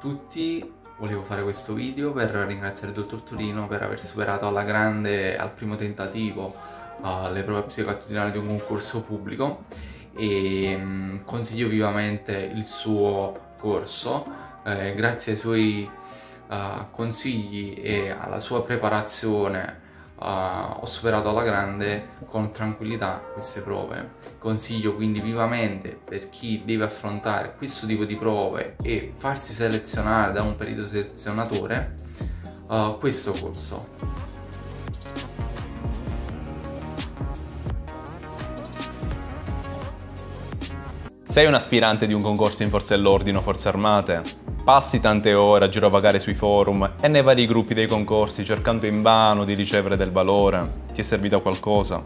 tutti, volevo fare questo video per ringraziare il dottor Torino per aver superato alla grande, al primo tentativo, uh, le prove psicoattitudinali di un concorso pubblico e um, consiglio vivamente il suo corso. Eh, grazie ai suoi uh, consigli e alla sua preparazione ho superato alla grande con tranquillità queste prove. Consiglio quindi vivamente per chi deve affrontare questo tipo di prove e farsi selezionare da un perito selezionatore uh, questo corso. Sei un aspirante di un concorso in Forze dell'Ordine o Forze Armate? Passi tante ore a girovagare sui forum e nei vari gruppi dei concorsi cercando invano di ricevere del valore. Ti è servito qualcosa?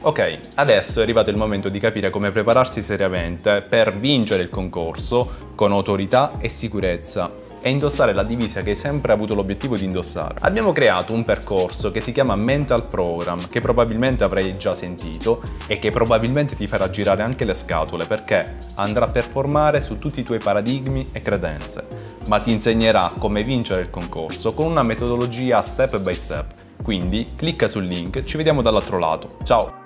Ok, adesso è arrivato il momento di capire come prepararsi seriamente per vincere il concorso con autorità e sicurezza e indossare la divisa che hai sempre avuto l'obiettivo di indossare. Abbiamo creato un percorso che si chiama Mental Program, che probabilmente avrai già sentito e che probabilmente ti farà girare anche le scatole perché andrà a performare su tutti i tuoi paradigmi e credenze, ma ti insegnerà come vincere il concorso con una metodologia step by step. Quindi clicca sul link, ci vediamo dall'altro lato. Ciao!